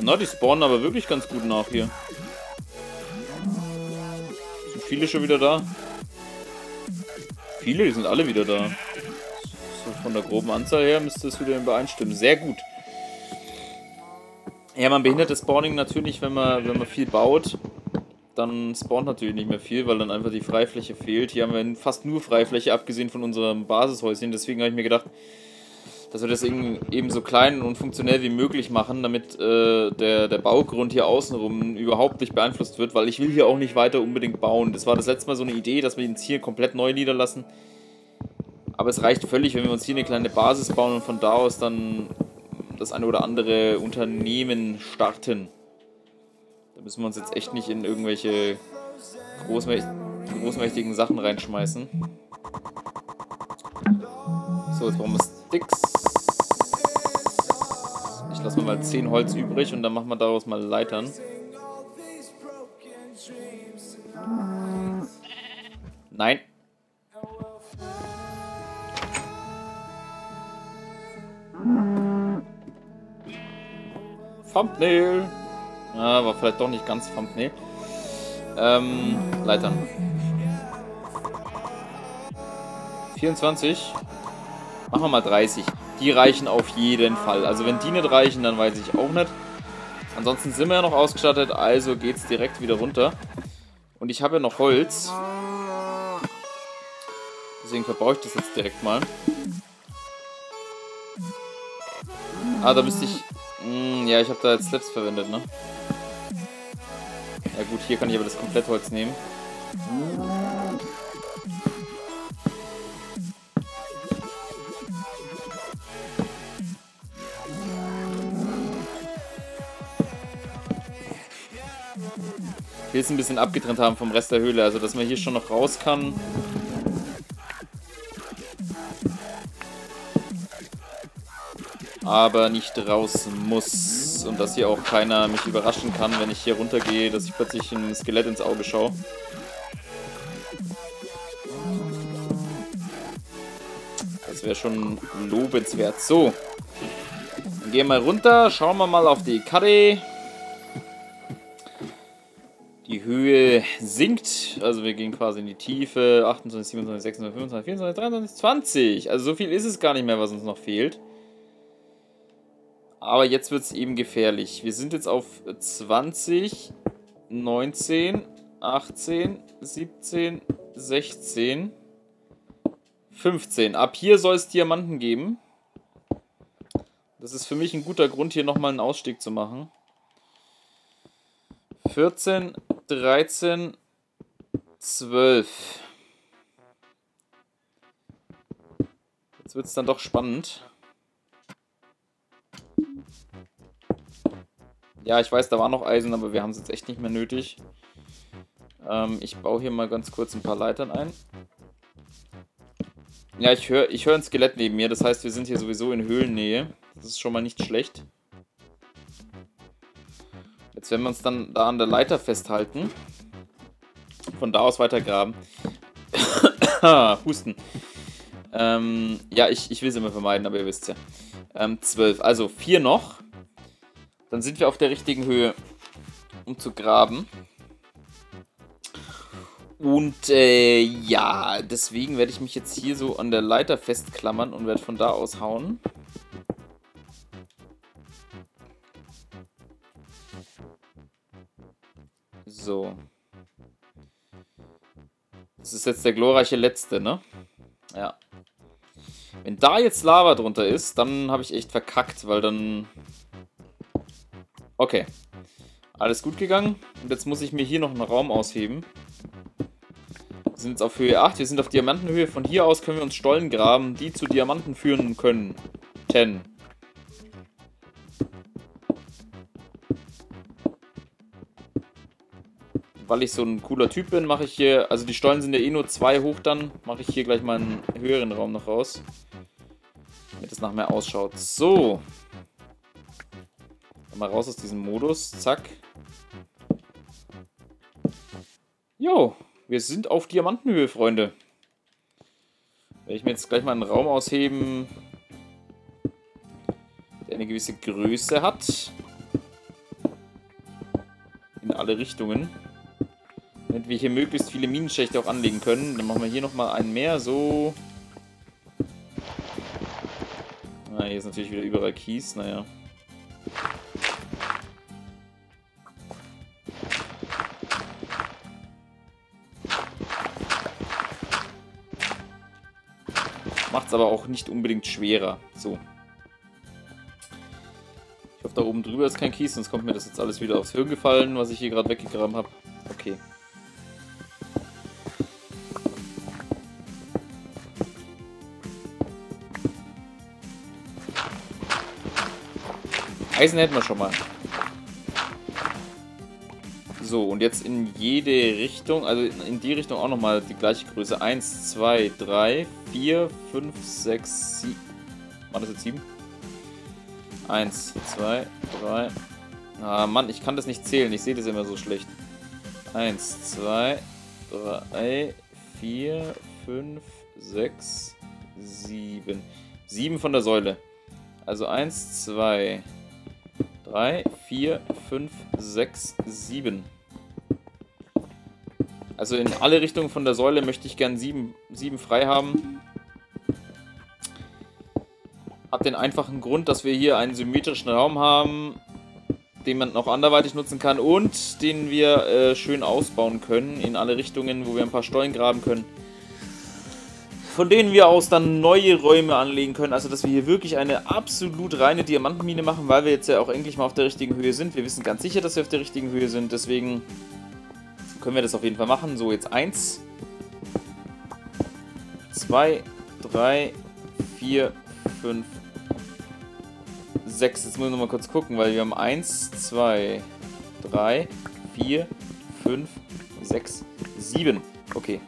Na, die spawnen aber wirklich ganz gut nach hier. Sind viele schon wieder da? Viele, die sind alle wieder da. So von der groben Anzahl her müsste es wieder übereinstimmen. Sehr gut. Ja, man behindert das Spawning natürlich, wenn man, wenn man viel baut. Dann spawnt natürlich nicht mehr viel, weil dann einfach die Freifläche fehlt. Hier haben wir fast nur Freifläche, abgesehen von unserem Basishäuschen. Deswegen habe ich mir gedacht, dass wir das eben so klein und funktionell wie möglich machen, damit äh, der, der Baugrund hier außenrum überhaupt nicht beeinflusst wird, weil ich will hier auch nicht weiter unbedingt bauen. Das war das letzte Mal so eine Idee, dass wir uns hier komplett neu niederlassen. Aber es reicht völlig, wenn wir uns hier eine kleine Basis bauen und von da aus dann das eine oder andere Unternehmen starten. Da müssen wir uns jetzt echt nicht in irgendwelche großmächtigen Sachen reinschmeißen. So, jetzt brauchen wir Sticks. Ich lasse mal 10 Holz übrig und dann machen wir daraus mal Leitern. Nein. Thumbnail. Ah, war vielleicht doch nicht ganz Thumbnail. Ähm, Leitern. 24. Machen wir mal 30. Die reichen auf jeden Fall. Also wenn die nicht reichen, dann weiß ich auch nicht. Ansonsten sind wir ja noch ausgestattet, also geht es direkt wieder runter. Und ich habe ja noch Holz. Deswegen verbrauche ich das jetzt direkt mal. Ah, da müsste ich... Mh, hm, ja, ich habe da jetzt Slips verwendet, ne? Ja gut, hier kann ich aber das Komplettholz nehmen. Ich will es ein bisschen abgetrennt haben vom Rest der Höhle, also dass man hier schon noch raus kann. Aber nicht raus muss. Und dass hier auch keiner mich überraschen kann, wenn ich hier runtergehe, dass ich plötzlich ein Skelett ins Auge schaue. Das wäre schon lobenswert. So. Dann gehen wir runter, schauen wir mal auf die Karte. Die Höhe sinkt, also wir gehen quasi in die Tiefe. 28, 27, 26, 25, 24, 23, 20. Also so viel ist es gar nicht mehr, was uns noch fehlt. Aber jetzt wird es eben gefährlich. Wir sind jetzt auf 20, 19, 18, 17, 16, 15. Ab hier soll es Diamanten geben. Das ist für mich ein guter Grund, hier nochmal einen Ausstieg zu machen. 14, 13, 12. Jetzt wird es dann doch spannend. Ja, ich weiß, da war noch Eisen, aber wir haben es jetzt echt nicht mehr nötig. Ähm, ich baue hier mal ganz kurz ein paar Leitern ein. Ja, ich höre ich hör ein Skelett neben mir, das heißt, wir sind hier sowieso in Höhlennähe. Das ist schon mal nicht schlecht. Jetzt werden wir uns dann da an der Leiter festhalten. Von da aus weiter graben. Husten. Ähm, ja, ich, ich will es immer vermeiden, aber ihr wisst ja. Ähm, 12. Also vier noch. Dann sind wir auf der richtigen Höhe, um zu graben. Und äh, ja, deswegen werde ich mich jetzt hier so an der Leiter festklammern und werde von da aus hauen. So. Das ist jetzt der glorreiche letzte, ne? Ja. Wenn da jetzt Lava drunter ist, dann habe ich echt verkackt, weil dann... Okay. Alles gut gegangen. Und jetzt muss ich mir hier noch einen Raum ausheben. Wir sind jetzt auf Höhe 8. Wir sind auf Diamantenhöhe. Von hier aus können wir uns Stollen graben, die zu Diamanten führen können. 10. weil ich so ein cooler Typ bin, mache ich hier, also die Stollen sind ja eh nur zwei hoch dann, mache ich hier gleich mal einen höheren Raum noch raus. Damit es nach mehr ausschaut. So. Mal raus aus diesem Modus. Zack. Jo, wir sind auf Diamantenhöhe, Freunde. Werde ich mir jetzt gleich mal einen Raum ausheben, der eine gewisse Größe hat. In alle Richtungen. Damit wir hier möglichst viele Minenschächte auch anlegen können. Dann machen wir hier nochmal einen mehr, so. Ah, hier ist natürlich wieder überall Kies, naja. Macht es aber auch nicht unbedingt schwerer. So. Ich hoffe, da oben drüber ist kein Kies, sonst kommt mir das jetzt alles wieder aufs Hirn gefallen, was ich hier gerade weggegraben habe. Okay. Eisen hätten wir schon mal. So, und jetzt in jede Richtung, also in die Richtung auch nochmal die gleiche Größe. 1, 2, 3, 4, 5, 6, 7. War das jetzt 7? 1, 2, 3. Ah, Mann, ich kann das nicht zählen. Ich sehe das immer so schlecht. 1, 2, 3, 4, 5, 6, 7. 7 von der Säule. Also 1, 2, 3, 4, 5, 6, 7. Also in alle Richtungen von der Säule möchte ich gern 7, 7 frei haben. Hat den einfachen Grund, dass wir hier einen symmetrischen Raum haben, den man noch anderweitig nutzen kann und den wir äh, schön ausbauen können in alle Richtungen, wo wir ein paar Stollen graben können. Von denen wir aus dann neue Räume anlegen können. Also, dass wir hier wirklich eine absolut reine Diamantenmine machen, weil wir jetzt ja auch endlich mal auf der richtigen Höhe sind. Wir wissen ganz sicher, dass wir auf der richtigen Höhe sind. Deswegen können wir das auf jeden Fall machen. So, jetzt 1, 2, 3, 4, 5, 6. Jetzt muss ich nochmal kurz gucken, weil wir haben 1, 2, 3, 4, 5, 6, 7. Okay.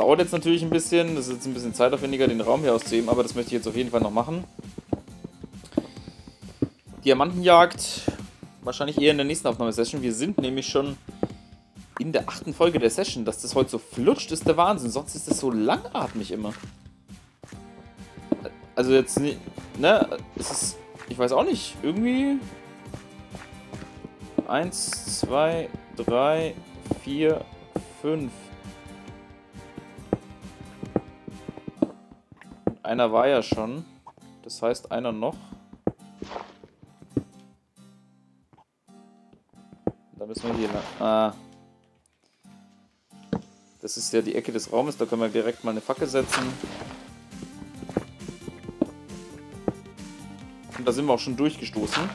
Dauert jetzt natürlich ein bisschen. Das ist jetzt ein bisschen zeitaufwendiger, den Raum hier auszuheben, aber das möchte ich jetzt auf jeden Fall noch machen. Diamantenjagd wahrscheinlich eher in der nächsten Aufnahmesession. Wir sind nämlich schon in der achten Folge der Session. Dass das heute so flutscht, ist der Wahnsinn. Sonst ist das so langatmig immer. Also jetzt ne, es ist, ich weiß auch nicht, irgendwie... Eins, zwei, drei, vier, fünf. Einer war ja schon. Das heißt, einer noch. Da müssen wir hier lang. Ah. Das ist ja die Ecke des Raumes, da können wir direkt mal eine Fackel setzen. Und da sind wir auch schon durchgestoßen.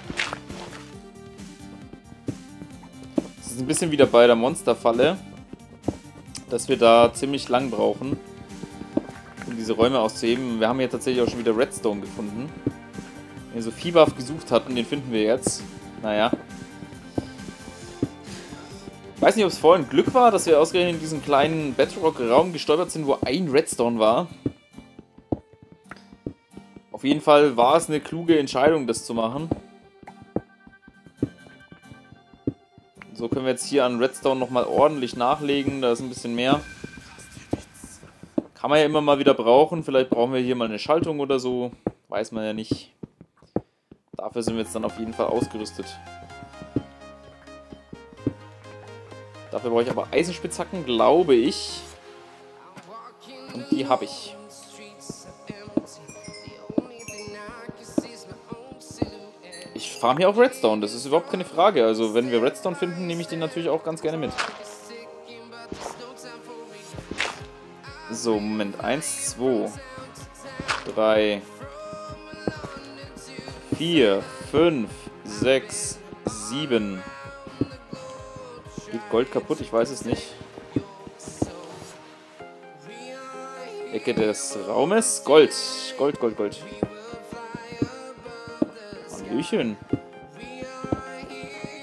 Das ist ein bisschen wieder bei der Monsterfalle, dass wir da ziemlich lang brauchen, diese Räume auszuheben. Wir haben hier tatsächlich auch schon wieder Redstone gefunden. Den wir so fieberhaft gesucht hatten, den finden wir jetzt. Naja. Ich weiß nicht, ob es vorhin Glück war, dass wir ausgerechnet in diesem kleinen Bedrock-Raum gestolpert sind, wo ein Redstone war. Auf jeden Fall war es eine kluge Entscheidung, das zu machen. So können wir jetzt hier an Redstone nochmal ordentlich nachlegen. Da ist ein bisschen mehr. Kann man ja immer mal wieder brauchen. Vielleicht brauchen wir hier mal eine Schaltung oder so. Weiß man ja nicht. Dafür sind wir jetzt dann auf jeden Fall ausgerüstet. Dafür brauche ich aber Eisenspitzhacken, glaube ich. Und die habe ich. Ich farm hier auch Redstone, das ist überhaupt keine Frage. Also wenn wir Redstone finden, nehme ich den natürlich auch ganz gerne mit. So, Moment. Eins, zwei, drei, vier, fünf, sechs, sieben. Geht Gold kaputt? Ich weiß es nicht. Ecke des Raumes. Gold. Gold, Gold, Gold. Hallöchen.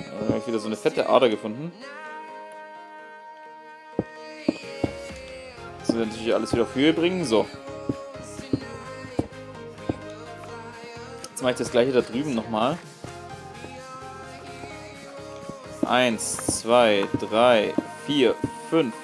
Da habe ich wieder so eine fette Ader gefunden. Das will natürlich alles wieder auf Höhe bringen. So. Jetzt mache ich das gleiche da drüben nochmal. 1, 2, 3, 4, 5,